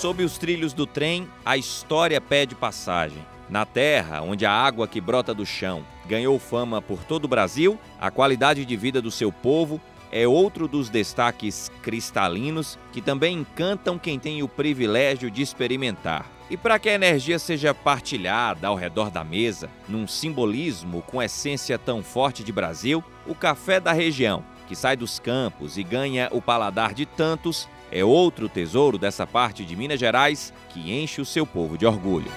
Sob os trilhos do trem, a história pede passagem. Na terra, onde a água que brota do chão ganhou fama por todo o Brasil, a qualidade de vida do seu povo é outro dos destaques cristalinos que também encantam quem tem o privilégio de experimentar. E para que a energia seja partilhada ao redor da mesa, num simbolismo com essência tão forte de Brasil, o café da região, que sai dos campos e ganha o paladar de tantos, é outro tesouro dessa parte de Minas Gerais que enche o seu povo de orgulho.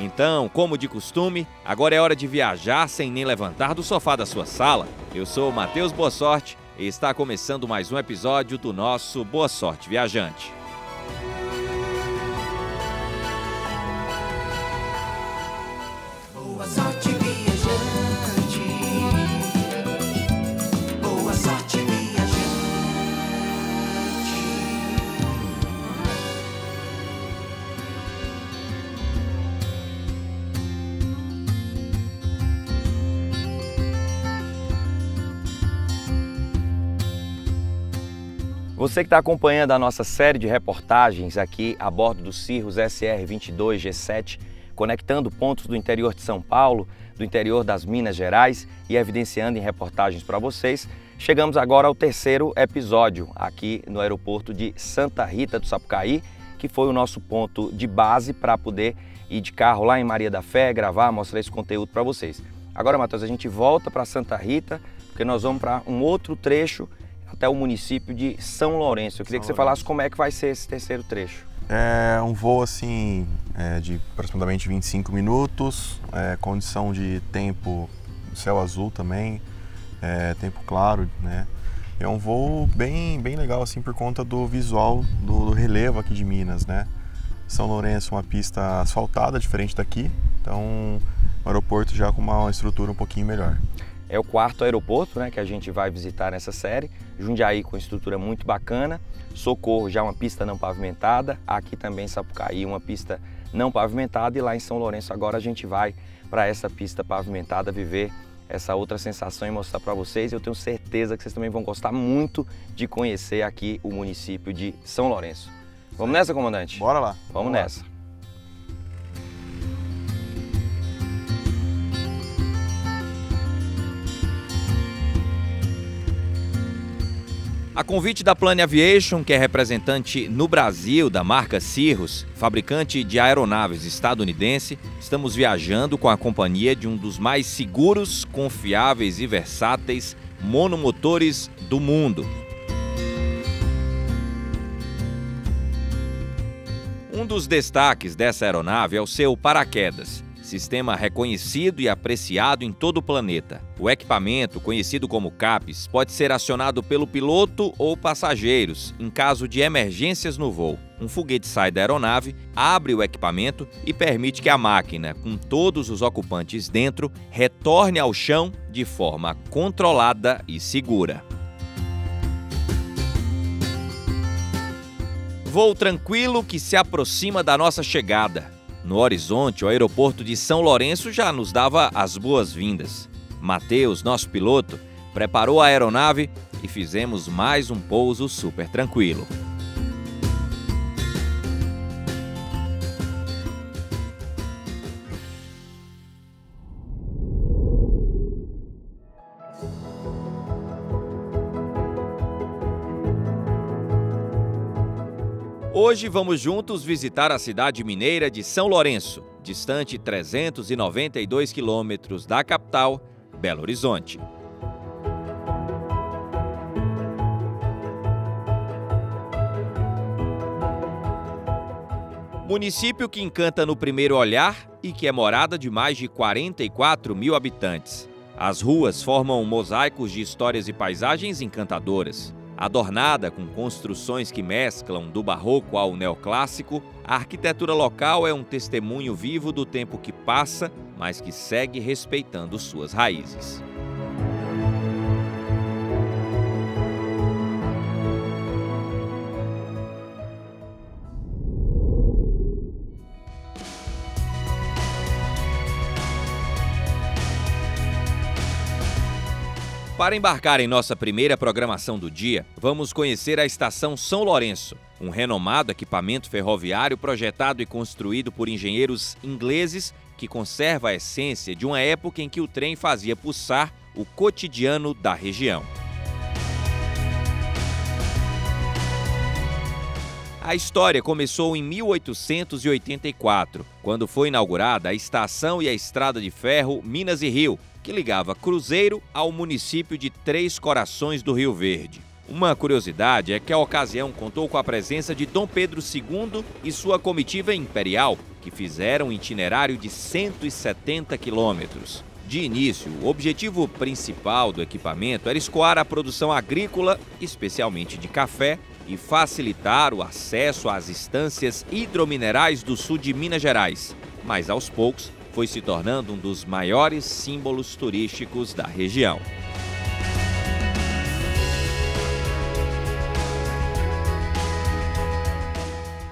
Então, como de costume, agora é hora de viajar sem nem levantar do sofá da sua sala. Eu sou Matheus Boa Sorte e está começando mais um episódio do nosso Boa Sorte Viajante. Boa sorte Você que está acompanhando a nossa série de reportagens aqui a bordo do Cirrus SR-22 G7, conectando pontos do interior de São Paulo, do interior das Minas Gerais e evidenciando em reportagens para vocês, chegamos agora ao terceiro episódio aqui no aeroporto de Santa Rita do Sapucaí, que foi o nosso ponto de base para poder ir de carro lá em Maria da Fé, gravar, mostrar esse conteúdo para vocês. Agora, Matheus, a gente volta para Santa Rita, porque nós vamos para um outro trecho até o município de São Lourenço. Eu queria São que você Lourenço. falasse como é que vai ser esse terceiro trecho. É um voo assim é, de aproximadamente 25 minutos, é, condição de tempo céu azul também, é, tempo claro, né? É um voo bem, bem legal assim por conta do visual do, do relevo aqui de Minas, né? São Lourenço é uma pista asfaltada, diferente daqui, então um aeroporto já com uma estrutura um pouquinho melhor. É o quarto aeroporto né, que a gente vai visitar nessa série. Jundiaí com estrutura muito bacana. Socorro já uma pista não pavimentada. Aqui também Sapucaí uma pista não pavimentada. E lá em São Lourenço agora a gente vai para essa pista pavimentada viver essa outra sensação e mostrar para vocês. Eu tenho certeza que vocês também vão gostar muito de conhecer aqui o município de São Lourenço. Vamos nessa, comandante? Bora lá. Vamos lá. nessa. A convite da Plane Aviation, que é representante no Brasil da marca Cirrus, fabricante de aeronaves estadunidense, estamos viajando com a companhia de um dos mais seguros, confiáveis e versáteis monomotores do mundo. Um dos destaques dessa aeronave é o seu paraquedas, sistema reconhecido e apreciado em todo o planeta. O equipamento, conhecido como CAPES, pode ser acionado pelo piloto ou passageiros em caso de emergências no voo. Um foguete sai da aeronave, abre o equipamento e permite que a máquina, com todos os ocupantes dentro, retorne ao chão de forma controlada e segura. Voo tranquilo que se aproxima da nossa chegada. No horizonte, o aeroporto de São Lourenço já nos dava as boas-vindas. Mateus, nosso piloto, preparou a aeronave e fizemos mais um pouso super tranquilo. Hoje vamos juntos visitar a cidade mineira de São Lourenço, distante 392 quilômetros da capital, Belo Horizonte. Município que encanta no primeiro olhar e que é morada de mais de 44 mil habitantes. As ruas formam mosaicos de histórias e paisagens encantadoras. Adornada com construções que mesclam do barroco ao neoclássico, a arquitetura local é um testemunho vivo do tempo que passa, mas que segue respeitando suas raízes. Para embarcar em nossa primeira programação do dia, vamos conhecer a Estação São Lourenço, um renomado equipamento ferroviário projetado e construído por engenheiros ingleses que conserva a essência de uma época em que o trem fazia pulsar o cotidiano da região. A história começou em 1884, quando foi inaugurada a estação e a estrada de ferro Minas e Rio, que ligava Cruzeiro ao município de Três Corações do Rio Verde. Uma curiosidade é que a ocasião contou com a presença de Dom Pedro II e sua comitiva imperial, que fizeram um itinerário de 170 quilômetros. De início, o objetivo principal do equipamento era escoar a produção agrícola, especialmente de café, e facilitar o acesso às estâncias hidrominerais do sul de Minas Gerais, mas aos poucos foi se tornando um dos maiores símbolos turísticos da região.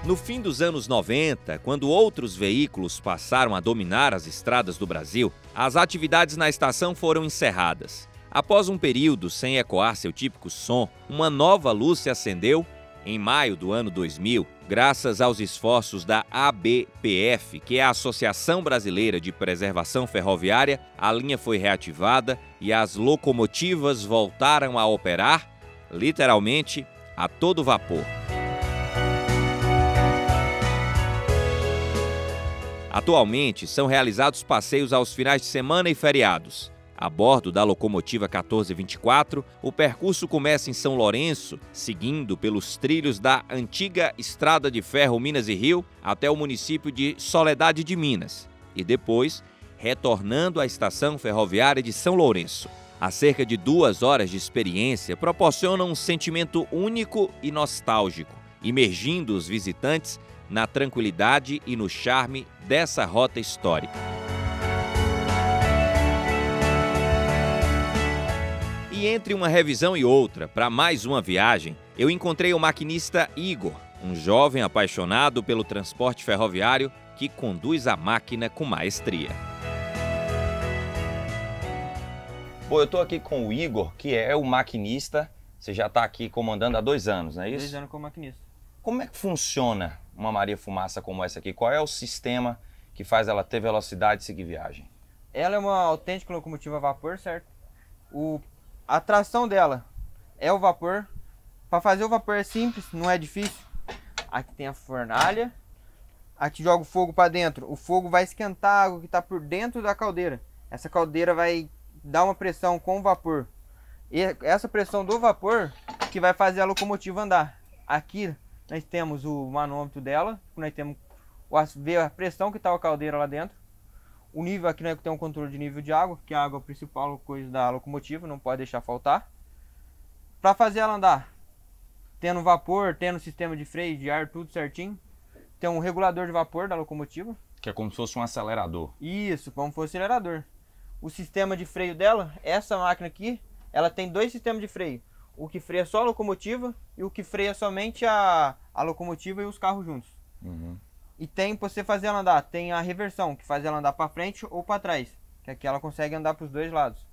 No fim dos anos 90, quando outros veículos passaram a dominar as estradas do Brasil, as atividades na estação foram encerradas. Após um período sem ecoar seu típico som, uma nova luz se acendeu em maio do ano 2000, graças aos esforços da ABPF, que é a Associação Brasileira de Preservação Ferroviária, a linha foi reativada e as locomotivas voltaram a operar, literalmente, a todo vapor. Atualmente, são realizados passeios aos finais de semana e feriados. A bordo da locomotiva 1424, o percurso começa em São Lourenço, seguindo pelos trilhos da antiga Estrada de Ferro Minas e Rio até o município de Soledade de Minas, e depois retornando à estação ferroviária de São Lourenço. A cerca de duas horas de experiência proporcionam um sentimento único e nostálgico, imergindo os visitantes na tranquilidade e no charme dessa rota histórica. E entre uma revisão e outra, para mais uma viagem, eu encontrei o maquinista Igor, um jovem apaixonado pelo transporte ferroviário que conduz a máquina com maestria. Bom, eu estou aqui com o Igor, que é o maquinista. Você já está aqui comandando há dois anos, não é isso? Dois anos como maquinista. Como é que funciona uma Maria Fumaça como essa aqui? Qual é o sistema que faz ela ter velocidade e seguir viagem? Ela é uma autêntica locomotiva a vapor, certo? O, a tração dela é o vapor. Para fazer o vapor é simples, não é difícil. Aqui tem a fornalha. Aqui joga o fogo para dentro. O fogo vai esquentar a água que está por dentro da caldeira. Essa caldeira vai dar uma pressão com o vapor. E essa pressão do vapor que vai fazer a locomotiva andar. Aqui nós temos o manômetro dela, nós temos ver a pressão que está a caldeira lá dentro. O nível aqui nós temos um controle de nível de água, que a água é a principal coisa da locomotiva, não pode deixar faltar. Para fazer ela andar, tendo vapor, tendo sistema de freio, de ar, tudo certinho. Tem um regulador de vapor da locomotiva. Que é como se fosse um acelerador. Isso, como fosse acelerador. O sistema de freio dela, essa máquina aqui, ela tem dois sistemas de freio. O que freia só a locomotiva e o que freia somente a, a locomotiva e os carros juntos. Uhum. E tem pra você fazer ela andar, tem a reversão, que faz ela andar para frente ou para trás. Que aqui ela consegue andar para os dois lados.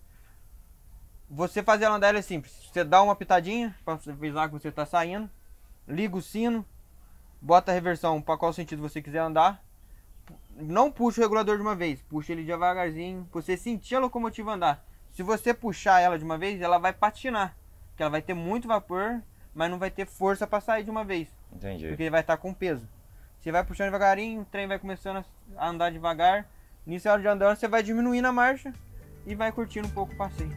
Você fazer ela andar é simples. Você dá uma pitadinha para avisar que você está saindo. Liga o sino. Bota a reversão para qual sentido você quiser andar. Não puxa o regulador de uma vez. Puxa ele devagarzinho. Você sentir a locomotiva andar. Se você puxar ela de uma vez, ela vai patinar. Porque ela vai ter muito vapor, mas não vai ter força para sair de uma vez. Entendi. Porque ele vai estar com peso. Você vai puxando devagarinho, o trem vai começando a andar devagar. Nisso, hora de andando, você vai diminuindo a marcha e vai curtindo um pouco o passeio.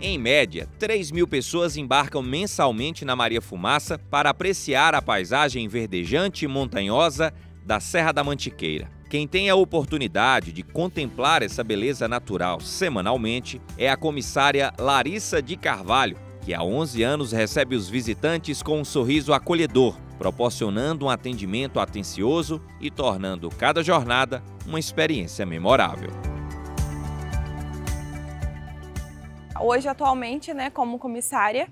Em média, 3 mil pessoas embarcam mensalmente na Maria Fumaça para apreciar a paisagem verdejante e montanhosa da Serra da Mantiqueira. Quem tem a oportunidade de contemplar essa beleza natural semanalmente é a comissária Larissa de Carvalho, que há 11 anos recebe os visitantes com um sorriso acolhedor, proporcionando um atendimento atencioso e tornando cada jornada uma experiência memorável. Hoje, atualmente, né, como comissária,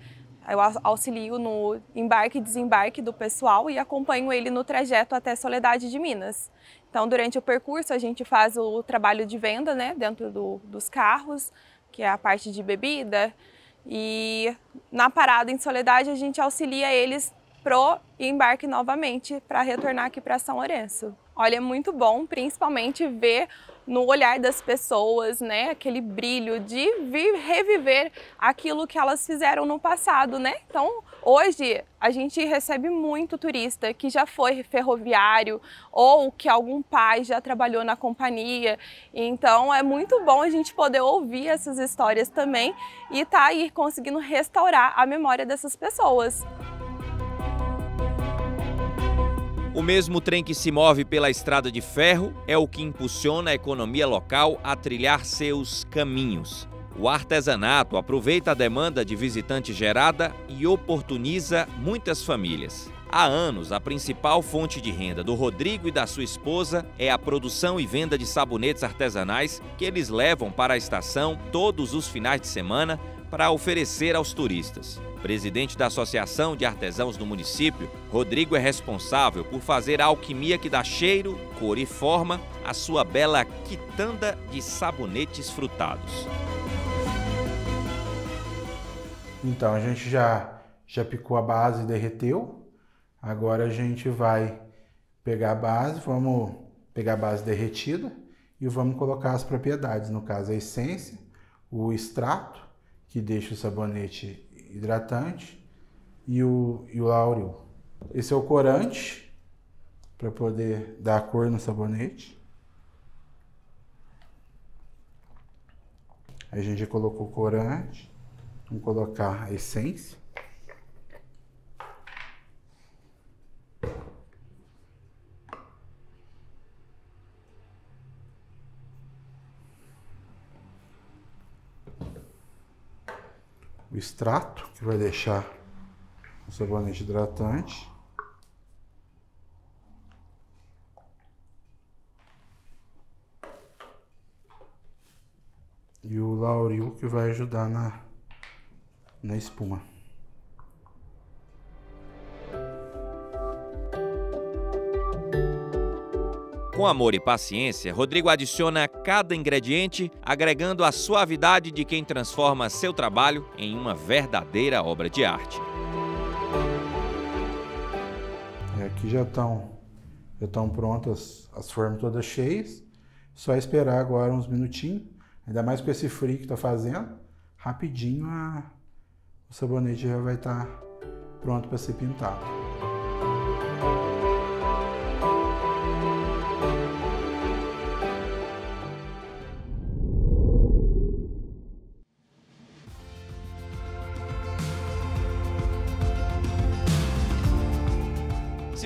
eu auxilio no embarque e desembarque do pessoal e acompanho ele no trajeto até Soledade de Minas. Então, durante o percurso, a gente faz o trabalho de venda né, dentro do, dos carros, que é a parte de bebida. E na parada em Soledade, a gente auxilia eles pro embarque novamente para retornar aqui para São Lourenço. Olha, é muito bom, principalmente ver no olhar das pessoas, né, aquele brilho de reviver aquilo que elas fizeram no passado, né? Então, hoje a gente recebe muito turista que já foi ferroviário ou que algum pai já trabalhou na companhia. Então, é muito bom a gente poder ouvir essas histórias também e tá aí conseguindo restaurar a memória dessas pessoas. O mesmo trem que se move pela estrada de ferro é o que impulsiona a economia local a trilhar seus caminhos. O artesanato aproveita a demanda de visitantes gerada e oportuniza muitas famílias. Há anos, a principal fonte de renda do Rodrigo e da sua esposa é a produção e venda de sabonetes artesanais que eles levam para a estação todos os finais de semana para oferecer aos turistas. Presidente da Associação de Artesãos do município, Rodrigo é responsável por fazer a alquimia que dá cheiro, cor e forma à sua bela quitanda de sabonetes frutados. Então a gente já já picou a base e derreteu. Agora a gente vai pegar a base, vamos pegar a base derretida e vamos colocar as propriedades, no caso a essência, o extrato, que deixa o sabonete hidratante, e o, e o láureo. Esse é o corante, para poder dar cor no sabonete. A gente já colocou o corante, vamos colocar a essência. O extrato, que vai deixar o sabonete hidratante. E o lauril que vai ajudar na, na espuma. Com amor e paciência, Rodrigo adiciona cada ingrediente, agregando a suavidade de quem transforma seu trabalho em uma verdadeira obra de arte. E aqui já estão já estão prontas as formas todas cheias. Só esperar agora uns minutinhos. Ainda mais com esse frio que está fazendo, rapidinho a, o sabonete já vai estar pronto para ser pintado.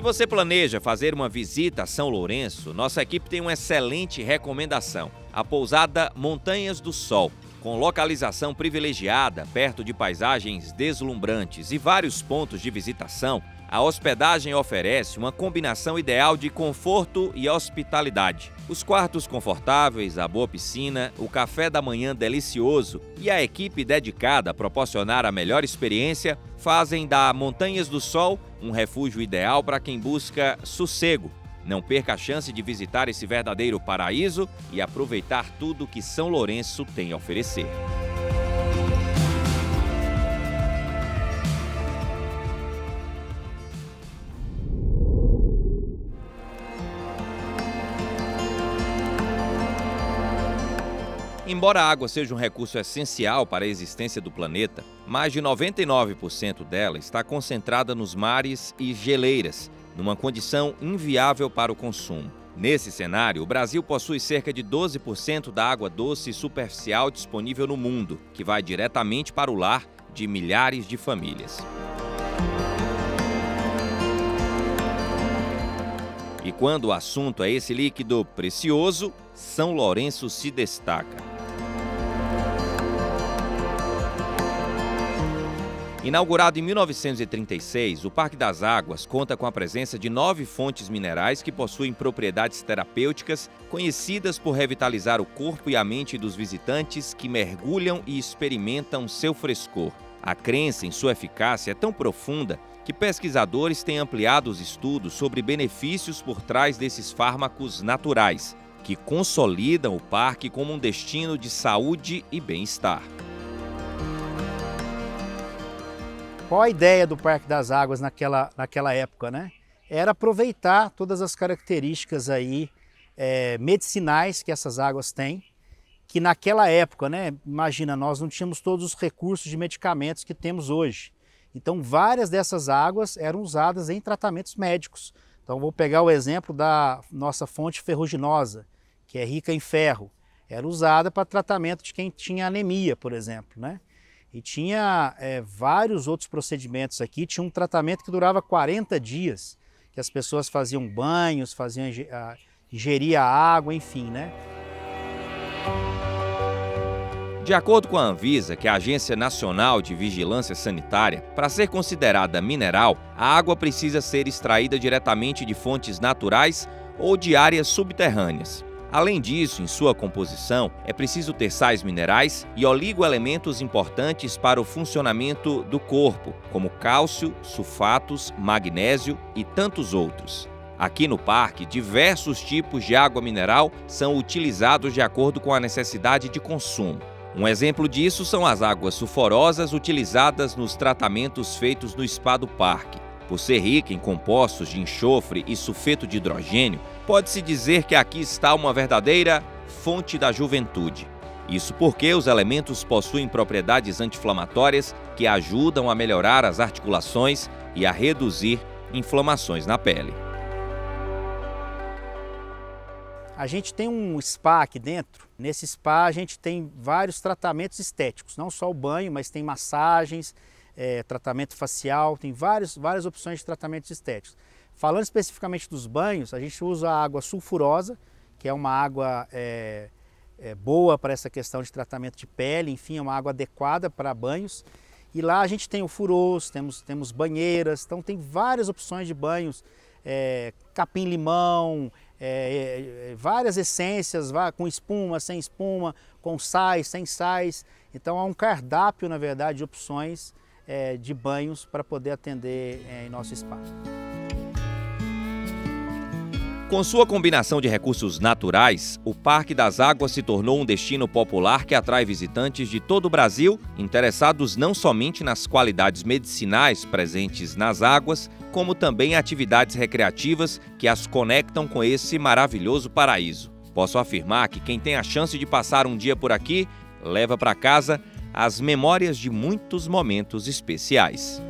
Você planeja fazer uma visita a São Lourenço, nossa equipe tem uma excelente recomendação: a pousada Montanhas do Sol. Com localização privilegiada, perto de paisagens deslumbrantes e vários pontos de visitação, a hospedagem oferece uma combinação ideal de conforto e hospitalidade. Os quartos confortáveis, a boa piscina, o café da manhã delicioso e a equipe dedicada a proporcionar a melhor experiência fazem da Montanhas do Sol um refúgio ideal para quem busca sossego. Não perca a chance de visitar esse verdadeiro paraíso e aproveitar tudo que São Lourenço tem a oferecer. Embora a água seja um recurso essencial para a existência do planeta, mais de 99% dela está concentrada nos mares e geleiras, numa condição inviável para o consumo. Nesse cenário, o Brasil possui cerca de 12% da água doce superficial disponível no mundo, que vai diretamente para o lar de milhares de famílias. E quando o assunto é esse líquido precioso, São Lourenço se destaca. Inaugurado em 1936, o Parque das Águas conta com a presença de nove fontes minerais que possuem propriedades terapêuticas conhecidas por revitalizar o corpo e a mente dos visitantes que mergulham e experimentam seu frescor. A crença em sua eficácia é tão profunda que pesquisadores têm ampliado os estudos sobre benefícios por trás desses fármacos naturais, que consolidam o parque como um destino de saúde e bem-estar. Qual a ideia do Parque das Águas naquela, naquela época, né? Era aproveitar todas as características aí é, medicinais que essas águas têm, que naquela época, né? Imagina, nós não tínhamos todos os recursos de medicamentos que temos hoje. Então, várias dessas águas eram usadas em tratamentos médicos. Então, vou pegar o exemplo da nossa fonte ferruginosa, que é rica em ferro. Era usada para tratamento de quem tinha anemia, por exemplo, né? E tinha é, vários outros procedimentos aqui. Tinha um tratamento que durava 40 dias, que as pessoas faziam banhos, faziam ingeria água, enfim, né? De acordo com a Anvisa, que é a Agência Nacional de Vigilância Sanitária, para ser considerada mineral, a água precisa ser extraída diretamente de fontes naturais ou de áreas subterrâneas. Além disso, em sua composição, é preciso ter sais minerais e oligoelementos importantes para o funcionamento do corpo, como cálcio, sulfatos, magnésio e tantos outros. Aqui no parque, diversos tipos de água mineral são utilizados de acordo com a necessidade de consumo. Um exemplo disso são as águas sulfurosas utilizadas nos tratamentos feitos no spa do parque. Por ser rica em compostos de enxofre e sulfeto de hidrogênio, pode-se dizer que aqui está uma verdadeira fonte da juventude. Isso porque os elementos possuem propriedades anti-inflamatórias que ajudam a melhorar as articulações e a reduzir inflamações na pele. A gente tem um spa aqui dentro. Nesse spa a gente tem vários tratamentos estéticos, não só o banho, mas tem massagens, é, tratamento facial, tem vários, várias opções de tratamentos estéticos. Falando especificamente dos banhos, a gente usa a água sulfurosa, que é uma água é, é, boa para essa questão de tratamento de pele, enfim, é uma água adequada para banhos. E lá a gente tem o furoso, temos, temos banheiras, então tem várias opções de banhos, é, capim-limão, é, é, várias essências, com espuma, sem espuma, com sais, sem sais. Então há um cardápio, na verdade, de opções é, de banhos para poder atender é, em nosso espaço. Com sua combinação de recursos naturais, o Parque das Águas se tornou um destino popular que atrai visitantes de todo o Brasil, interessados não somente nas qualidades medicinais presentes nas águas, como também atividades recreativas que as conectam com esse maravilhoso paraíso. Posso afirmar que quem tem a chance de passar um dia por aqui leva para casa as memórias de muitos momentos especiais.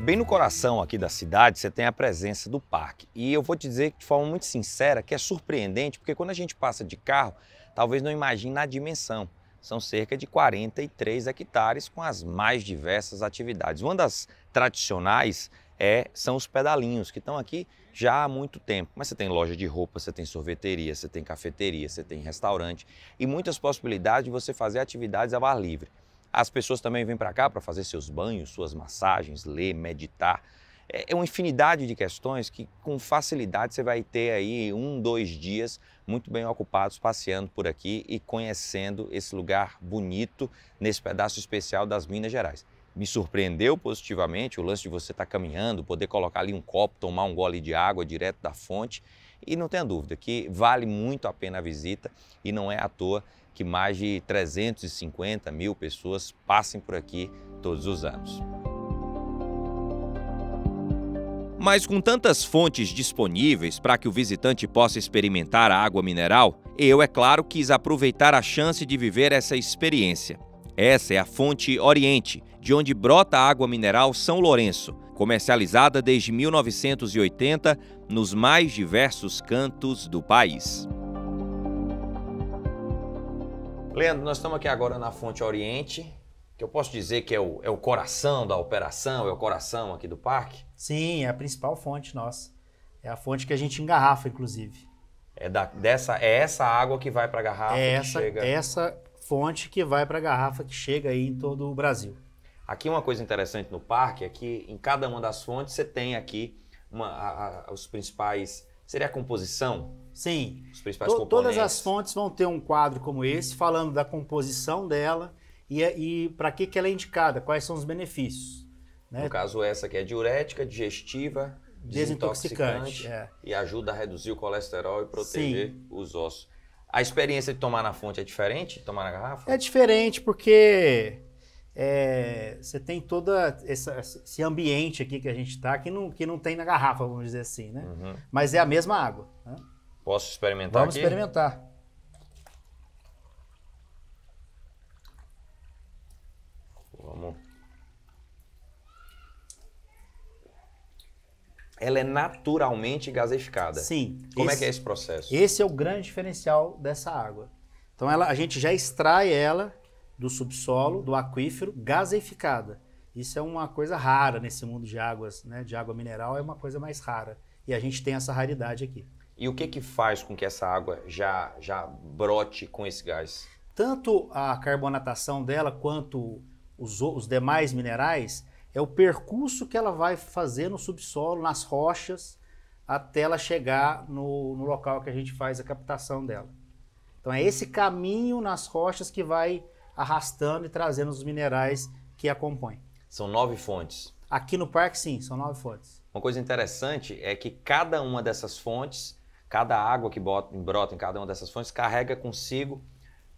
Bem no coração aqui da cidade, você tem a presença do parque. E eu vou te dizer de forma muito sincera que é surpreendente, porque quando a gente passa de carro, talvez não imagine a dimensão. São cerca de 43 hectares com as mais diversas atividades. Uma das tradicionais é, são os pedalinhos, que estão aqui já há muito tempo. Mas você tem loja de roupa, você tem sorveteria, você tem cafeteria, você tem restaurante e muitas possibilidades de você fazer atividades ao ar livre. As pessoas também vêm para cá para fazer seus banhos, suas massagens, ler, meditar. É, é uma infinidade de questões que com facilidade você vai ter aí um, dois dias muito bem ocupados passeando por aqui e conhecendo esse lugar bonito nesse pedaço especial das Minas Gerais. Me surpreendeu positivamente o lance de você estar tá caminhando, poder colocar ali um copo, tomar um gole de água direto da fonte e não tenha dúvida que vale muito a pena a visita e não é à toa que mais de 350 mil pessoas passem por aqui todos os anos. Mas com tantas fontes disponíveis para que o visitante possa experimentar a água mineral, eu, é claro, quis aproveitar a chance de viver essa experiência. Essa é a fonte Oriente, de onde brota a água mineral São Lourenço, comercializada desde 1980 nos mais diversos cantos do país. Leandro, nós estamos aqui agora na Fonte Oriente, que eu posso dizer que é o, é o coração da operação, é o coração aqui do parque? Sim, é a principal fonte nossa. É a fonte que a gente engarrafa, inclusive. É, da, dessa, é essa água que vai para a garrafa é essa, chega... essa fonte que vai para a garrafa que chega aí em todo o Brasil. Aqui uma coisa interessante no parque é que em cada uma das fontes você tem aqui uma, a, a, os principais Seria a composição? Sim. Os principais to componentes? Todas as fontes vão ter um quadro como esse, falando da composição dela e, e para que, que ela é indicada, quais são os benefícios. Né? No caso, essa aqui é diurética, digestiva, Desintoxicante, desintoxicante é. e ajuda a reduzir o colesterol e proteger Sim. os ossos. A experiência de tomar na fonte é diferente de tomar na garrafa? É diferente porque é, você tem todo esse ambiente aqui que a gente está que não, que não tem na garrafa, vamos dizer assim, né? Uhum. Mas é a mesma água. né? Posso experimentar Vamos aqui? experimentar. Vamos. Ela é naturalmente gaseificada. Sim. Como é esse- que é esse processo? Esse é o grande diferencial dessa água. Então ela, a gente já extrai ela do subsolo, do aquífero, gaseificada. Isso é uma coisa rara nesse mundo de águas, né? De água mineral é uma coisa mais rara. E a gente tem essa raridade aqui. E o que que faz com que essa água já, já brote com esse gás? Tanto a carbonatação dela quanto os, os demais minerais é o percurso que ela vai fazer no subsolo, nas rochas, até ela chegar no, no local que a gente faz a captação dela. Então é esse caminho nas rochas que vai arrastando e trazendo os minerais que a compõem. São nove fontes. Aqui no parque, sim, são nove fontes. Uma coisa interessante é que cada uma dessas fontes, cada água que bota, brota em cada uma dessas fontes, carrega consigo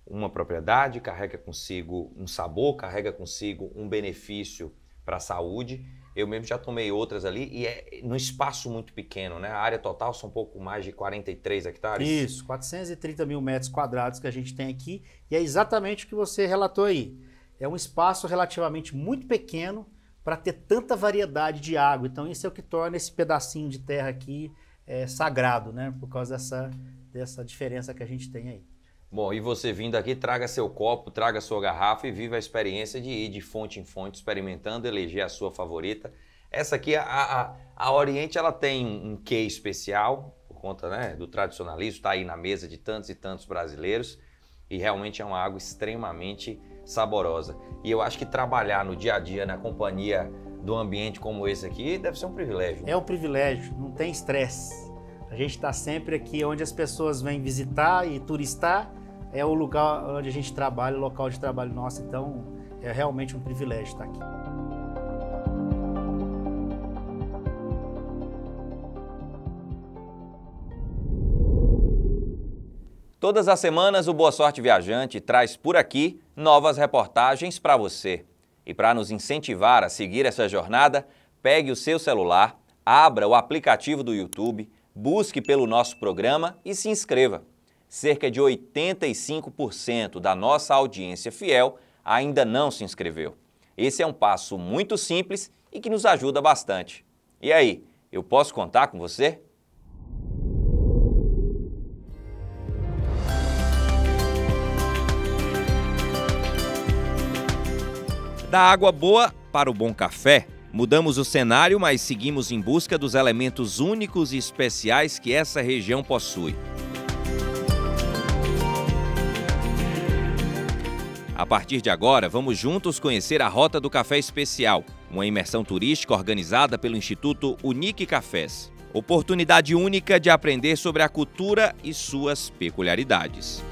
uma propriedade, carrega consigo um sabor, carrega consigo um benefício para a saúde. Eu mesmo já tomei outras ali e é num espaço muito pequeno, né? A área total são um pouco mais de 43 hectares. Isso, 430 mil metros quadrados que a gente tem aqui, e é exatamente o que você relatou aí. É um espaço relativamente muito pequeno para ter tanta variedade de água. Então, isso é o que torna esse pedacinho de terra aqui é, sagrado, né? Por causa dessa, dessa diferença que a gente tem aí. Bom, e você vindo aqui, traga seu copo, traga sua garrafa e viva a experiência de ir de fonte em fonte, experimentando, eleger a sua favorita. Essa aqui, a, a, a Oriente, ela tem um, quê especial, por conta né, do tradicionalismo, está aí na mesa de tantos e tantos brasileiros, e realmente é uma água extremamente saborosa. E eu acho que trabalhar no dia a dia, na companhia de um ambiente como esse aqui, deve ser um privilégio. É um privilégio, não tem estresse. A gente está sempre aqui onde as pessoas vêm visitar e turistar, é o lugar onde a gente trabalha, o local de trabalho nosso, então é realmente um privilégio estar aqui. Todas as semanas, o Boa Sorte Viajante traz por aqui novas reportagens para você. E para nos incentivar a seguir essa jornada, pegue o seu celular, abra o aplicativo do YouTube, busque pelo nosso programa e se inscreva. Cerca de 85% da nossa audiência fiel ainda não se inscreveu. Esse é um passo muito simples e que nos ajuda bastante. E aí, eu posso contar com você? Da água boa para o bom café, mudamos o cenário, mas seguimos em busca dos elementos únicos e especiais que essa região possui. A partir de agora, vamos juntos conhecer a Rota do Café Especial, uma imersão turística organizada pelo Instituto Unique Cafés. Oportunidade única de aprender sobre a cultura e suas peculiaridades.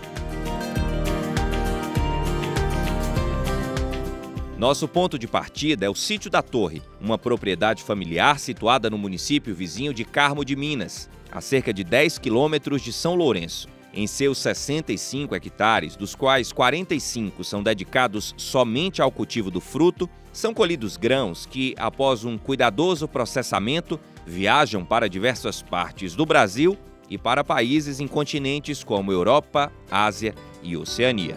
Nosso ponto de partida é o Sítio da Torre, uma propriedade familiar situada no município vizinho de Carmo de Minas, a cerca de 10 quilômetros de São Lourenço. Em seus 65 hectares, dos quais 45 são dedicados somente ao cultivo do fruto, são colhidos grãos que, após um cuidadoso processamento, viajam para diversas partes do Brasil e para países em continentes como Europa, Ásia e Oceania.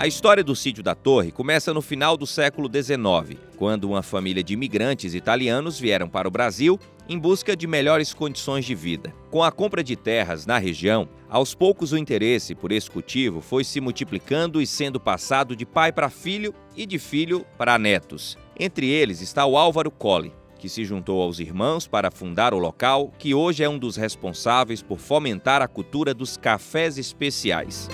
A história do sítio da Torre começa no final do século XIX, quando uma família de imigrantes italianos vieram para o Brasil em busca de melhores condições de vida. Com a compra de terras na região, aos poucos o interesse por esse cultivo foi se multiplicando e sendo passado de pai para filho e de filho para netos. Entre eles está o Álvaro Colli, que se juntou aos irmãos para fundar o local, que hoje é um dos responsáveis por fomentar a cultura dos cafés especiais.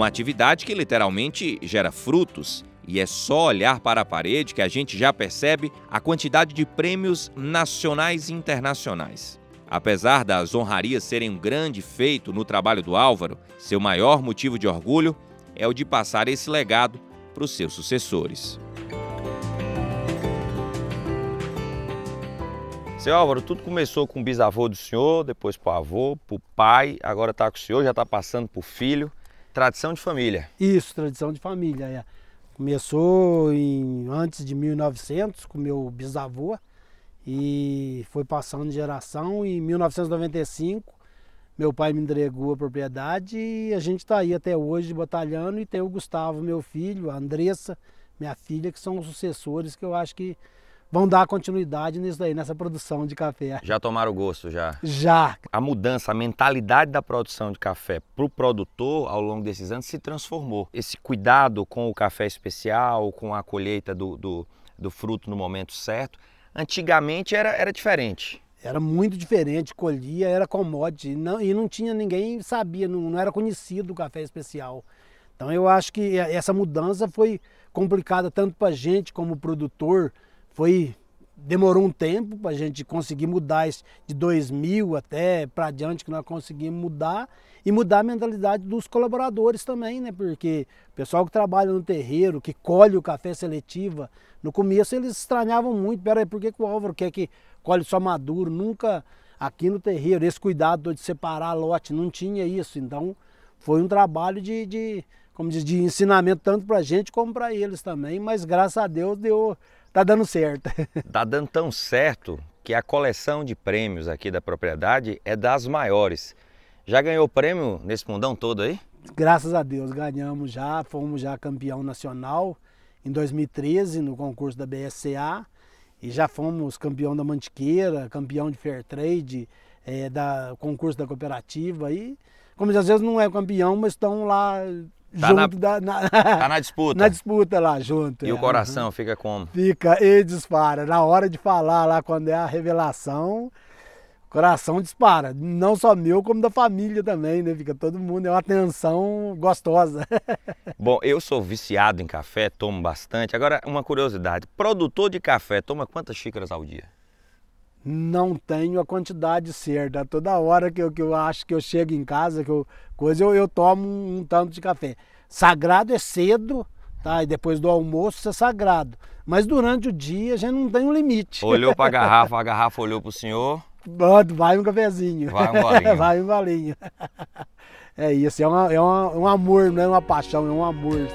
Uma atividade que literalmente gera frutos, e é só olhar para a parede que a gente já percebe a quantidade de prêmios nacionais e internacionais. Apesar das honrarias serem um grande feito no trabalho do Álvaro, seu maior motivo de orgulho é o de passar esse legado para os seus sucessores. Seu Álvaro, tudo começou com o bisavô do senhor, depois para o avô, para o pai, agora está com o senhor, já está passando para o filho. Tradição de família. Isso, tradição de família. É. Começou em, antes de 1900 com meu bisavô e foi passando de geração. Em 1995, meu pai me entregou a propriedade e a gente está aí até hoje batalhando. E tem o Gustavo, meu filho, a Andressa, minha filha, que são os sucessores que eu acho que vão dar continuidade nisso aí, nessa produção de café. Já tomaram gosto, já? Já. A mudança, a mentalidade da produção de café para o produtor ao longo desses anos se transformou. Esse cuidado com o café especial, com a colheita do, do, do fruto no momento certo, antigamente era, era diferente. Era muito diferente, colhia, era commodity, não, e não tinha ninguém sabia, não, não era conhecido o café especial. Então eu acho que essa mudança foi complicada tanto para a gente como produtor, foi demorou um tempo para a gente conseguir mudar isso de 2000 até para diante que nós conseguimos mudar e mudar a mentalidade dos colaboradores também, né? Porque o pessoal que trabalha no terreiro, que colhe o café seletiva, no começo eles estranhavam muito, peraí, por que, que o Álvaro quer que colhe só maduro? Nunca aqui no terreiro, esse cuidado de separar lote, não tinha isso. Então foi um trabalho de, de como diz, de ensinamento tanto para a gente como para eles também, mas graças a Deus deu tá dando certo. Tá dando tão certo que a coleção de prêmios aqui da propriedade é das maiores. Já ganhou prêmio nesse mundão todo aí? Graças a Deus, ganhamos já, fomos já campeão nacional em 2013 no concurso da BSCA e já fomos campeão da Mantiqueira, campeão de Fair Trade, é, da concurso da cooperativa e como às vezes não é campeão, mas estão lá Tá junto na- da, na, Tá na disputa. na disputa lá junto. E é. o coração fica como? Fica e dispara. Na hora de falar lá, quando é a revelação, o coração dispara. Não só meu, como da família também, né? Fica todo mundo, é uma tensão gostosa. Bom, eu sou viciado em café, tomo bastante. Agora, uma curiosidade: produtor de café toma quantas xícaras ao dia? Não tenho a quantidade certa. Toda hora que eu, que eu acho que eu chego em casa, que eu, coisa, eu, eu tomo um, um tanto de café. Sagrado é cedo, tá? E depois do almoço é sagrado. Mas durante o dia a gente não tem um limite. Olhou para a garrafa, a garrafa olhou para o senhor. Bota, Vai um cafezinho. Vai um golinho. Vai um. É isso, é, uma, é uma- um amor, não é uma paixão, é um amor.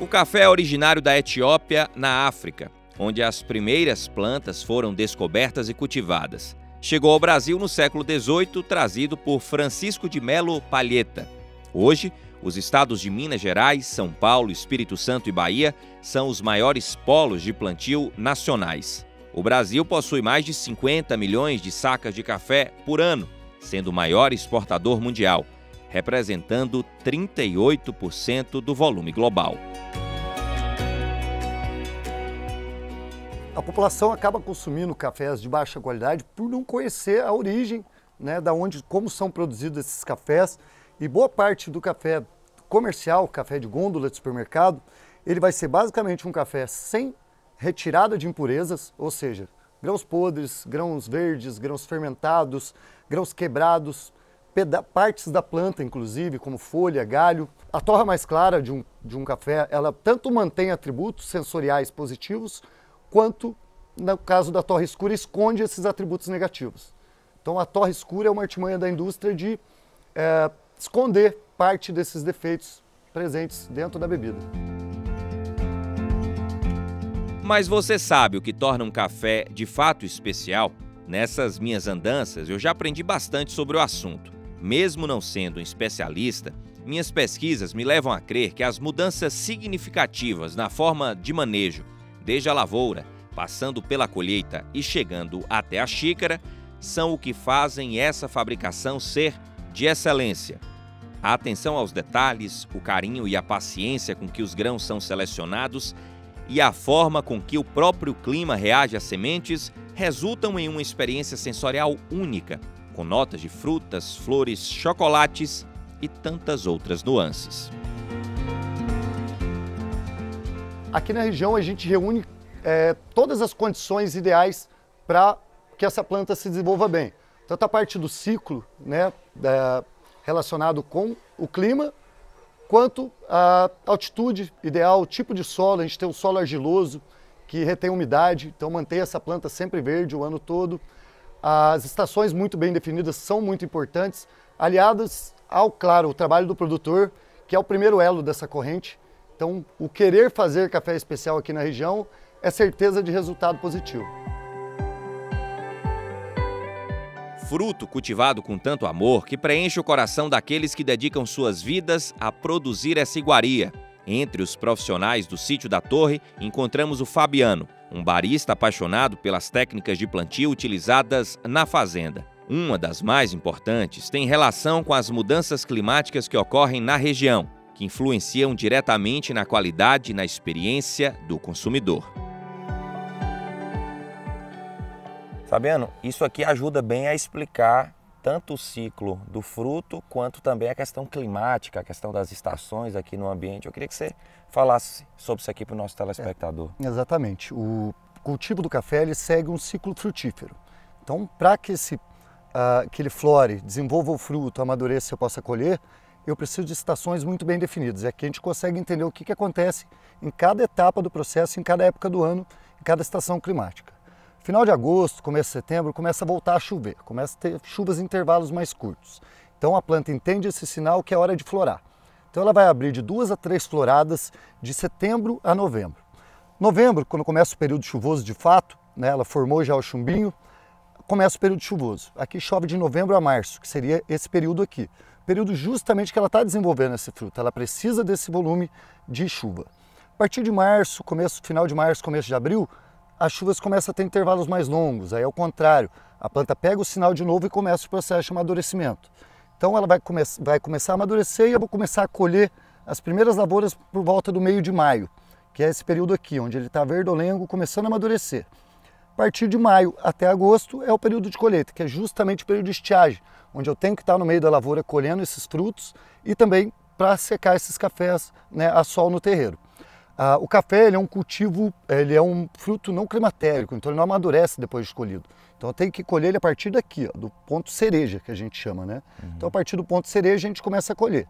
O café é originário da Etiópia, na África, onde as primeiras plantas foram descobertas e cultivadas. Chegou ao Brasil no século XVIII, trazido por Francisco de Melo Palheta. Hoje, os estados de Minas Gerais, São Paulo, Espírito Santo e Bahia são os maiores polos de plantio nacionais. O Brasil possui mais de 50 milhões de sacas de café por ano, sendo o maior exportador mundial, representando 38% do volume global. A população acaba consumindo cafés de baixa qualidade por não conhecer a origem, né, da onde, como são produzidos esses cafés. E boa parte do café comercial, café de gôndola de supermercado, ele vai ser basicamente um café sem retirada de impurezas, ou seja, grãos podres, grãos verdes, grãos fermentados, grãos quebrados, partes da planta, inclusive, como folha, galho. A torra mais clara de um, de um café, ela tanto mantém atributos sensoriais positivos, quanto, no caso da torre escura, esconde esses atributos negativos. Então, a torre escura é uma artimanha da indústria de eh, esconder parte desses defeitos presentes dentro da bebida. Mas você sabe o que torna um café de fato especial? Nessas minhas andanças, eu já aprendi bastante sobre o assunto. Mesmo não sendo um especialista, minhas pesquisas me levam a crer que as mudanças significativas na forma de manejo, desde a lavoura, passando pela colheita e chegando até a xícara, são o que fazem essa fabricação ser de excelência. A atenção aos detalhes, o carinho e a paciência com que os grãos são selecionados e a forma com que o próprio clima reage às sementes resultam em uma experiência sensorial única, com notas de frutas, flores, chocolates e tantas outras nuances. Aqui na região a gente reúne eh, todas as condições ideais para que essa planta se desenvolva bem. Tanto a parte do ciclo, né, é, relacionado com o clima, quanto a altitude ideal, o tipo de solo. A gente tem um solo argiloso que retém umidade, então mantém essa planta sempre verde o ano todo. As estações muito bem definidas são muito importantes, aliadas ao, claro, o trabalho do produtor, que é o primeiro elo dessa corrente. Então, o querer fazer café especial aqui na região é certeza de resultado positivo. Fruto cultivado com tanto amor que preenche o coração daqueles que dedicam suas vidas a produzir essa iguaria. Entre os profissionais do sítio da Torre, encontramos o Fabiano, um barista apaixonado pelas técnicas de plantio utilizadas na fazenda. Uma das mais importantes tem relação com as mudanças climáticas que ocorrem na região, que influenciam diretamente na qualidade e na experiência do consumidor. Fabiano, isso aqui ajuda bem a explicar tanto o ciclo do fruto quanto também a questão climática, a questão das estações aqui no ambiente. Eu queria que você falasse sobre isso aqui para o nosso telespectador. É, exatamente. O cultivo do café ele segue um ciclo frutífero. Então, para que, esse, uh, que ele flore, desenvolva o fruto, amadureça e eu possa colher, eu preciso de estações muito bem definidas. É que a gente consegue entender o que, que acontece em cada etapa do processo, em cada época do ano, em cada estação climática. Final de agosto, começo de setembro, começa a voltar a chover, começa a ter chuvas em intervalos mais curtos. Então a planta entende esse sinal que é hora de florar. Então ela vai abrir de duas a três floradas de setembro a novembro. Novembro, quando começa o período chuvoso de fato, né, ela formou já o chumbinho, começa o período chuvoso. Aqui chove de novembro a março, que seria esse período aqui. Período justamente que ela está desenvolvendo esse fruto, ela precisa desse volume de chuva. A partir de março, começo, final de março, começo de abril, as chuvas começam a ter intervalos mais longos, aí é o contrário, a planta pega o sinal de novo e começa o processo de amadurecimento. Então ela vai, come vai começar a amadurecer e eu vou começar a colher as primeiras lavouras por volta do meio de maio, que é esse período aqui, onde ele está verdolengo, começando a amadurecer. Partir de maio até agosto é o período de colheita, que é justamente o período de estiagem, onde eu tenho que estar no meio da lavoura colhendo esses frutos e também para secar esses cafés né, a sol no terreiro. Ah, o café ele é um cultivo, ele é um fruto não climatérico, então ele não amadurece depois de escolhido. Então eu tenho que colher ele a partir daqui, ó, do ponto cereja, que a gente chama, né? Uhum. Então a partir do ponto cereja a gente começa a colher.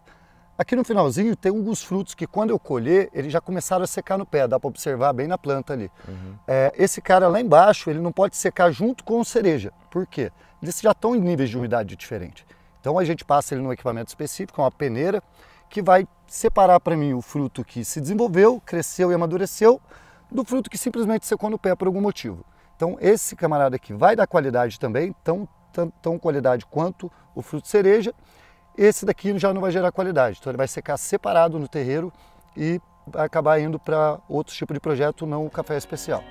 Aqui no finalzinho tem alguns frutos que quando eu colher, eles já começaram a secar no pé, dá para observar bem na planta ali. Uhum. É, esse cara lá embaixo, ele não pode secar junto com o cereja. Por quê? Eles já estão em níveis de umidade diferentes. Então a gente passa ele num equipamento específico, uma peneira, que vai separar para mim o fruto que se desenvolveu, cresceu e amadureceu do fruto que simplesmente secou no pé por algum motivo. Então esse camarada aqui vai dar qualidade também, tão, tão, tão qualidade quanto o fruto cereja. Esse daqui já não vai gerar qualidade, então ele vai secar separado no terreiro e acabar indo para outro tipo de projeto, não o café especial.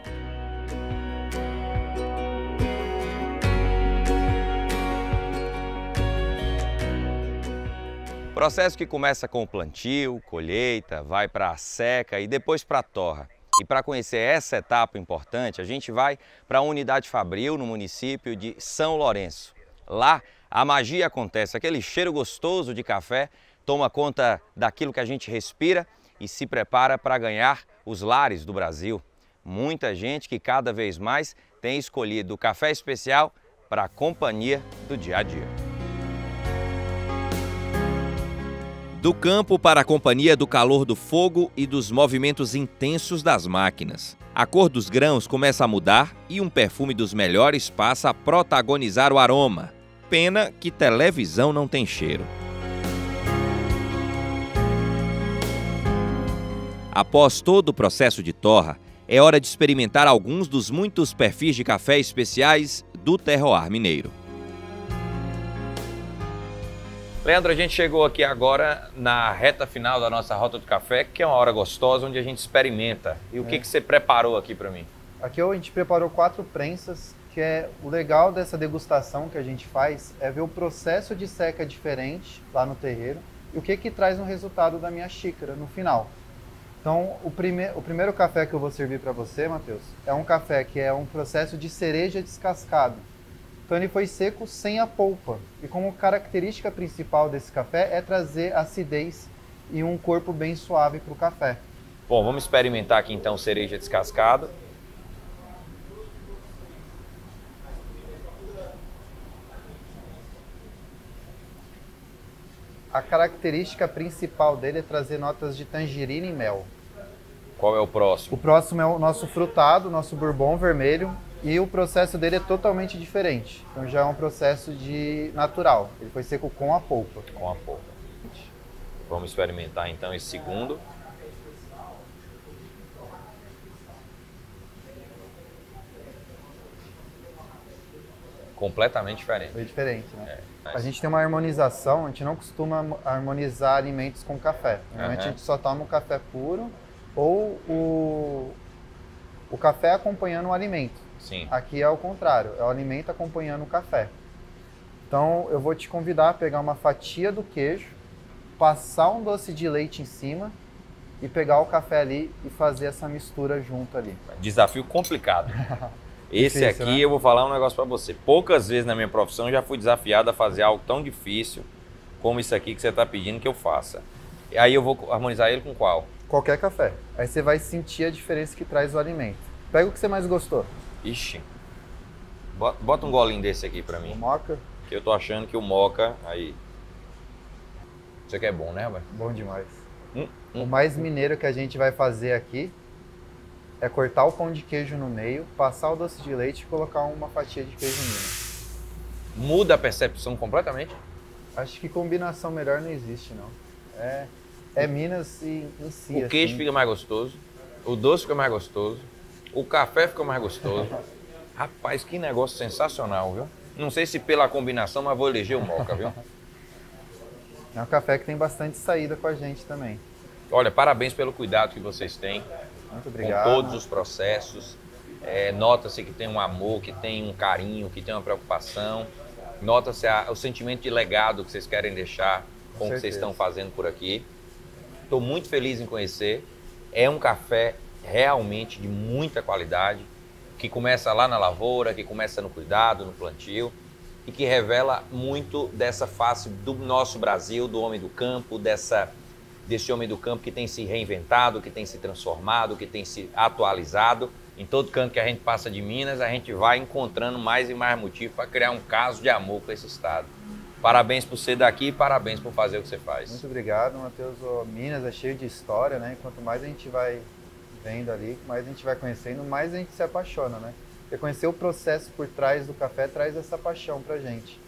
Processo que começa com o plantio, colheita, vai para a seca e depois para a torra. E para conhecer essa etapa importante, a gente vai para a unidade Fabril, no município de São Lourenço. Lá, a magia acontece, aquele cheiro gostoso de café toma conta daquilo que a gente respira e se prepara para ganhar os lares do Brasil. Muita gente que cada vez mais tem escolhido o café especial para a companhia do dia a dia. Do campo para a companhia do calor do fogo e dos movimentos intensos das máquinas. A cor dos grãos começa a mudar e um perfume dos melhores passa a protagonizar o aroma. Pena que televisão não tem cheiro. Após todo o processo de torra, é hora de experimentar alguns dos muitos perfis de café especiais do terroir mineiro. Leandro, a gente chegou aqui agora na reta final da nossa Rota do Café, que é uma hora gostosa onde a gente experimenta. E o é. que, que você preparou aqui para mim? Aqui a gente preparou quatro prensas, que é o legal dessa degustação que a gente faz é ver o processo de seca diferente lá no terreiro e o que que traz no resultado da minha xícara no final. Então, o, prime o primeiro café que eu vou servir para você, Matheus, é um café que é um processo de cereja descascado. Então ele foi seco sem a polpa. E como característica principal desse café é trazer acidez e um corpo bem suave para o café. Bom, vamos experimentar aqui então cereja descascada. A característica principal dele é trazer notas de tangerina e mel. Qual é o próximo? O próximo é o nosso frutado, nosso bourbon vermelho, e o processo dele é totalmente diferente. Então já é um processo de natural. Ele foi seco com a polpa. Com a polpa. Vamos experimentar então esse segundo. Completamente diferente. Foi diferente, né? É, A gente tem uma harmonização, a gente não costuma harmonizar alimentos com café. Normalmente Aham. a gente só toma o café puro ou o, o café acompanhando o alimento. Sim. Aqui é o contrário, é o alimento acompanhando o café. Então eu vou te convidar a pegar uma fatia do queijo, passar um doce de leite em cima e pegar o café ali e fazer essa mistura junto ali. Desafio complicado. Esse Difícil, aqui né? eu vou falar um negócio pra você. Poucas vezes na minha profissão eu já fui desafiado a fazer algo tão difícil como isso aqui que você tá pedindo que eu faça. E aí eu vou harmonizar ele com qual? Qualquer café. Aí você vai sentir a diferença que traz o alimento. Pega o que você mais gostou. Ixi. Bota, bota um golinho desse aqui pra mim. O moca, Que eu tô achando que o moca aí. Isso aqui é bom, né, velho? bom demais. Hum, O mais mineiro que a gente vai fazer aqui é cortar o pão de queijo no meio, passar o doce de leite e colocar uma fatia de queijo Minas. Muda a percepção completamente. Acho que combinação melhor não existe, não. É, é Minas em, em si. O queijo assim. fica mais gostoso, o doce fica mais gostoso, o café fica mais gostoso. Rapaz, que negócio sensacional, viu? Não sei se pela combinação, mas vou eleger o moca, viu? É um café que tem bastante saída com a gente também. Olha, parabéns pelo cuidado que vocês têm com todos os processos. É, Nota-se que tem um amor, que tem um carinho, que tem uma preocupação. Nota-se o sentimento de legado que vocês querem deixar com o que vocês estão fazendo por aqui. Estou muito feliz em conhecer. É um café realmente de muita qualidade, que começa lá na lavoura, que começa no cuidado, no plantio e que revela muito dessa face do nosso Brasil, do homem do campo, dessa desse homem do campo que tem se reinventado, que tem se transformado, que tem se atualizado. Em todo canto que a gente passa de Minas, a gente vai encontrando mais e mais motivo para criar um caso de amor com esse estado. Parabéns por ser daqui e parabéns por fazer o que você faz. Muito obrigado, Matheus. Ô, Minas é cheio de história, né? Quanto mais a gente vai vendo ali, mais a gente vai conhecendo, mais a gente se apaixona, né? Porque conhecer o processo por trás do café traz essa paixão pra gente.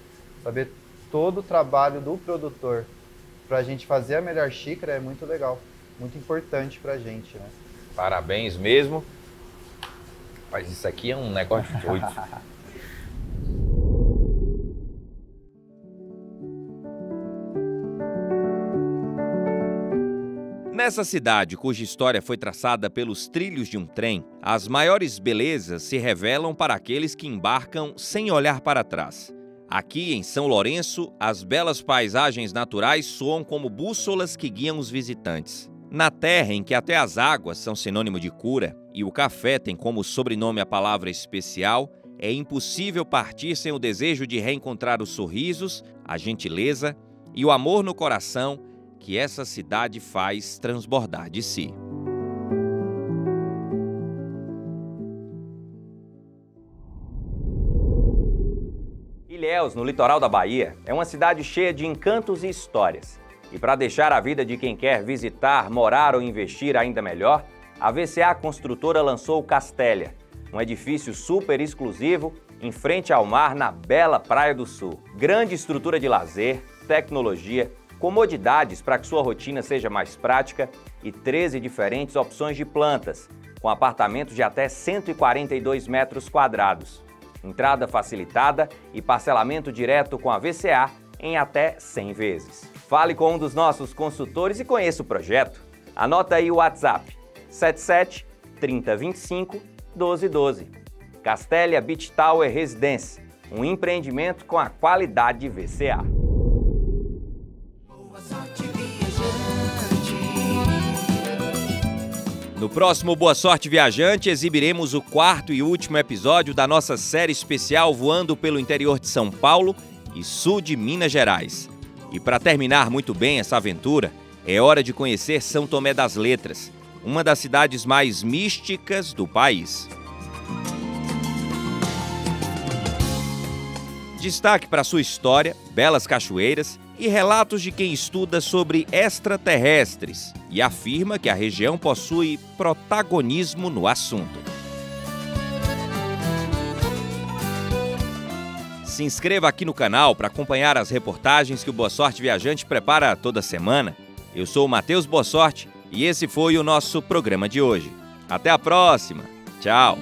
Saber todo o trabalho do produtor pra gente fazer a melhor xícara é muito legal, muito importante pra gente, né? Parabéns mesmo. Mas isso aqui é um negócio de doido. Nessa cidade, cuja história foi traçada pelos trilhos de um trem, as maiores belezas se revelam para aqueles que embarcam sem olhar para trás. Aqui em São Lourenço, as belas paisagens naturais soam como bússolas que guiam os visitantes. Na terra em que até as águas são sinônimo de cura e o café tem como sobrenome a palavra especial, é impossível partir sem o desejo de reencontrar os sorrisos, a gentileza e o amor no coração que essa cidade faz transbordar de si. Ilhéus, no litoral da Bahia, é uma cidade cheia de encantos e histórias. E para deixar a vida de quem quer visitar, morar ou investir ainda melhor, a VCA Construtora lançou o Castélia, um edifício super exclusivo em frente ao mar na bela Praia do Sul. Grande estrutura de lazer, tecnologia, comodidades para que sua rotina seja mais prática e 13 diferentes opções de plantas, com apartamentos de até 142 metros quadrados. Entrada facilitada e parcelamento direto com a VCA em até 100 vezes. Fale com um dos nossos consultores e conheça o projeto. Anota aí o WhatsApp 77 3025 1212. Castélia Beach Tower Residência, um empreendimento com a qualidade de VCA. No próximo Boa Sorte Viajante, exibiremos o quarto e último episódio da nossa série especial voando pelo interior de São Paulo e sul de Minas Gerais. E para terminar muito bem essa aventura, é hora de conhecer São Tomé das Letras, uma das cidades mais místicas do país. Destaque para sua história, belas cachoeiras, e relatos de quem estuda sobre extraterrestres e afirma que a região possui protagonismo no assunto. Se inscreva aqui no canal para acompanhar as reportagens que o Boa Sorte Viajante prepara toda semana. Eu sou o Matheus Boa Sorte e esse foi o nosso programa de hoje. Até a próxima. Tchau.